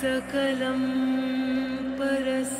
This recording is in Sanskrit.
सकलं परस